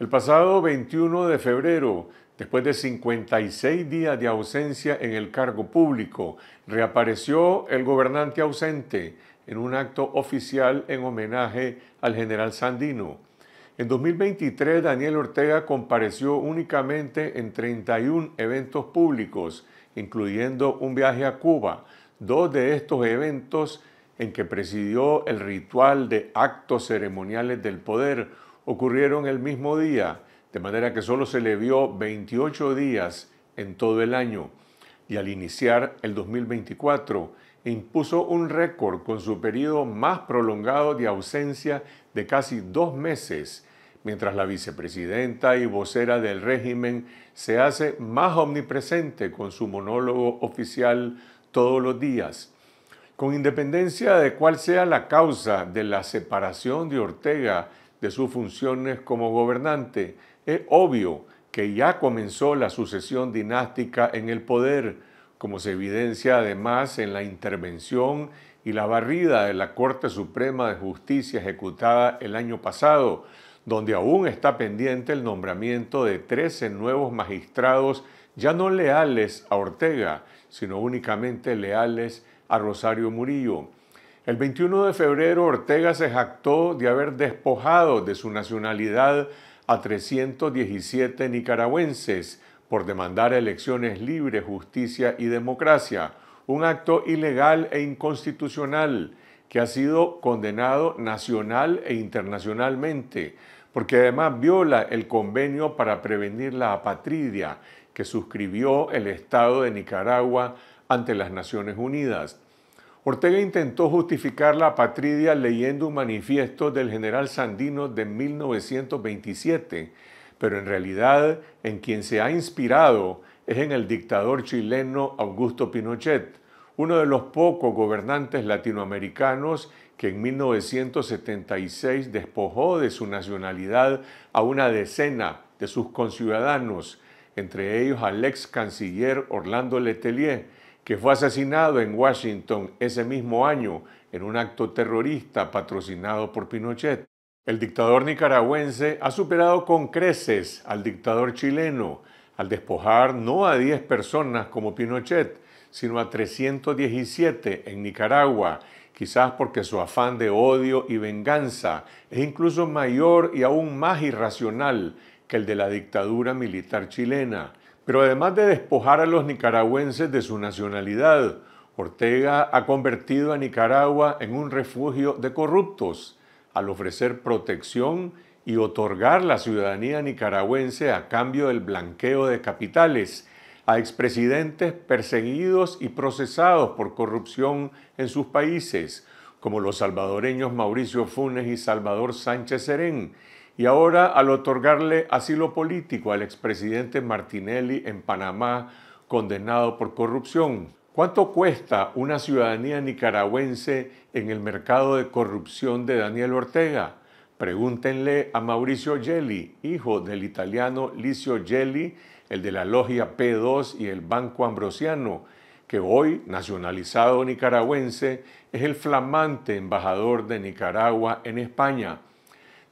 El pasado 21 de febrero, después de 56 días de ausencia en el cargo público, reapareció el gobernante ausente en un acto oficial en homenaje al general Sandino. En 2023, Daniel Ortega compareció únicamente en 31 eventos públicos, incluyendo un viaje a Cuba. Dos de estos eventos en que presidió el ritual de actos ceremoniales del poder ocurrieron el mismo día, de manera que solo se le vio 28 días en todo el año. Y al iniciar el 2024, impuso un récord con su periodo más prolongado de ausencia de casi dos meses, mientras la vicepresidenta y vocera del régimen se hace más omnipresente con su monólogo oficial todos los días. Con independencia de cuál sea la causa de la separación de Ortega de sus funciones como gobernante, es obvio que ya comenzó la sucesión dinástica en el poder, como se evidencia además en la intervención y la barrida de la Corte Suprema de Justicia ejecutada el año pasado, donde aún está pendiente el nombramiento de 13 nuevos magistrados ya no leales a Ortega, sino únicamente leales a Rosario Murillo. El 21 de febrero Ortega se jactó de haber despojado de su nacionalidad a 317 nicaragüenses por demandar elecciones libres, justicia y democracia, un acto ilegal e inconstitucional que ha sido condenado nacional e internacionalmente, porque además viola el convenio para prevenir la apatridia que suscribió el Estado de Nicaragua ante las Naciones Unidas. Ortega intentó justificar la apatridia leyendo un manifiesto del general Sandino de 1927, pero en realidad en quien se ha inspirado es en el dictador chileno Augusto Pinochet, uno de los pocos gobernantes latinoamericanos que en 1976 despojó de su nacionalidad a una decena de sus conciudadanos, entre ellos al ex canciller Orlando Letelier, que fue asesinado en Washington ese mismo año en un acto terrorista patrocinado por Pinochet. El dictador nicaragüense ha superado con creces al dictador chileno al despojar no a 10 personas como Pinochet, sino a 317 en Nicaragua, quizás porque su afán de odio y venganza es incluso mayor y aún más irracional que el de la dictadura militar chilena. Pero además de despojar a los nicaragüenses de su nacionalidad, Ortega ha convertido a Nicaragua en un refugio de corruptos al ofrecer protección y otorgar la ciudadanía nicaragüense a cambio del blanqueo de capitales a expresidentes perseguidos y procesados por corrupción en sus países, como los salvadoreños Mauricio Funes y Salvador Sánchez Serén, y ahora al otorgarle asilo político al expresidente Martinelli en Panamá, condenado por corrupción. ¿Cuánto cuesta una ciudadanía nicaragüense en el mercado de corrupción de Daniel Ortega? Pregúntenle a Mauricio Gelli, hijo del italiano Licio Gelli, el de la logia P2 y el Banco Ambrosiano, que hoy, nacionalizado nicaragüense, es el flamante embajador de Nicaragua en España.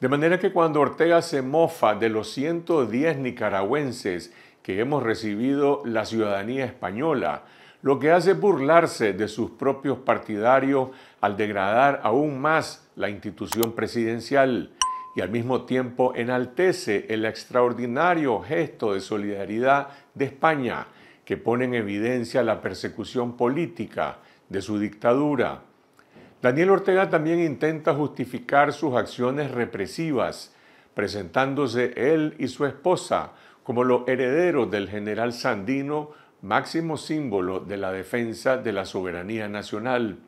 De manera que cuando Ortega se mofa de los 110 nicaragüenses que hemos recibido la ciudadanía española, lo que hace es burlarse de sus propios partidarios al degradar aún más la institución presidencial y al mismo tiempo enaltece el extraordinario gesto de solidaridad de España que pone en evidencia la persecución política de su dictadura. Daniel Ortega también intenta justificar sus acciones represivas, presentándose él y su esposa como los herederos del general Sandino, máximo símbolo de la defensa de la soberanía nacional.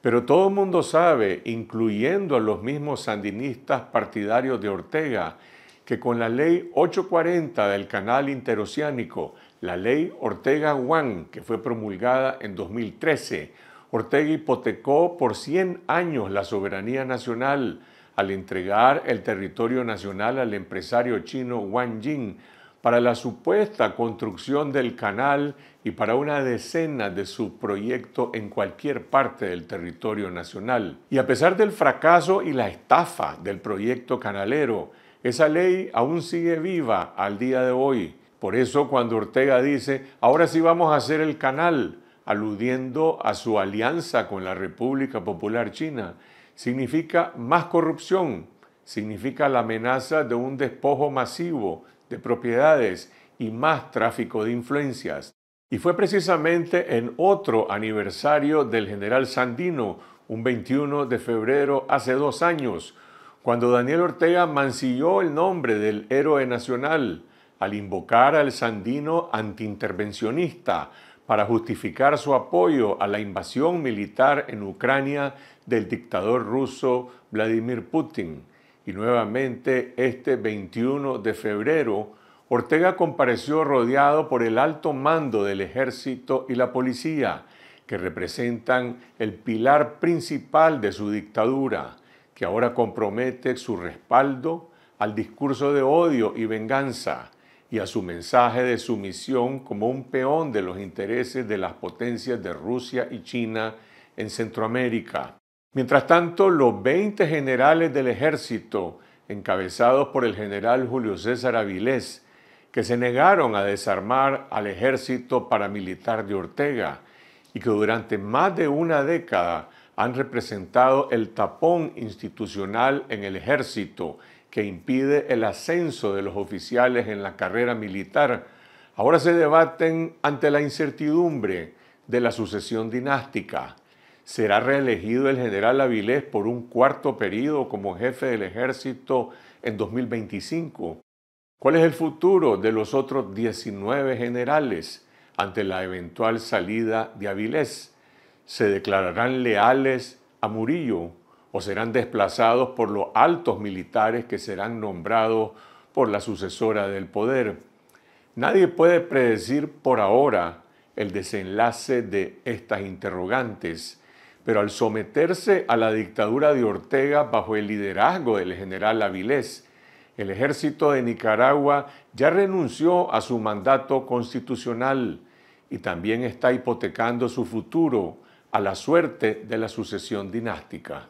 Pero todo el mundo sabe, incluyendo a los mismos sandinistas partidarios de Ortega, que con la ley 840 del canal interoceánico, la ley Ortega-Juan, que fue promulgada en 2013, Ortega hipotecó por 100 años la soberanía nacional al entregar el territorio nacional al empresario chino Wang Jing para la supuesta construcción del canal y para una decena de su proyecto en cualquier parte del territorio nacional. Y a pesar del fracaso y la estafa del proyecto canalero, esa ley aún sigue viva al día de hoy. Por eso cuando Ortega dice, ahora sí vamos a hacer el canal, aludiendo a su alianza con la República Popular China, significa más corrupción, significa la amenaza de un despojo masivo de propiedades y más tráfico de influencias. Y fue precisamente en otro aniversario del general Sandino, un 21 de febrero hace dos años, cuando Daniel Ortega mancilló el nombre del héroe nacional al invocar al Sandino antiintervencionista para justificar su apoyo a la invasión militar en Ucrania del dictador ruso Vladimir Putin. Y nuevamente este 21 de febrero, Ortega compareció rodeado por el alto mando del ejército y la policía, que representan el pilar principal de su dictadura, que ahora compromete su respaldo al discurso de odio y venganza y a su mensaje de sumisión como un peón de los intereses de las potencias de Rusia y China en Centroamérica. Mientras tanto, los 20 generales del ejército, encabezados por el general Julio César Avilés, que se negaron a desarmar al ejército paramilitar de Ortega y que durante más de una década han representado el tapón institucional en el ejército que impide el ascenso de los oficiales en la carrera militar, ahora se debaten ante la incertidumbre de la sucesión dinástica. ¿Será reelegido el general Avilés por un cuarto periodo como jefe del ejército en 2025? ¿Cuál es el futuro de los otros 19 generales ante la eventual salida de Avilés? ¿Se declararán leales a Murillo o serán desplazados por los altos militares que serán nombrados por la sucesora del poder? Nadie puede predecir por ahora el desenlace de estas interrogantes, pero al someterse a la dictadura de Ortega bajo el liderazgo del general Avilés, el ejército de Nicaragua ya renunció a su mandato constitucional y también está hipotecando su futuro a la suerte de la sucesión dinástica.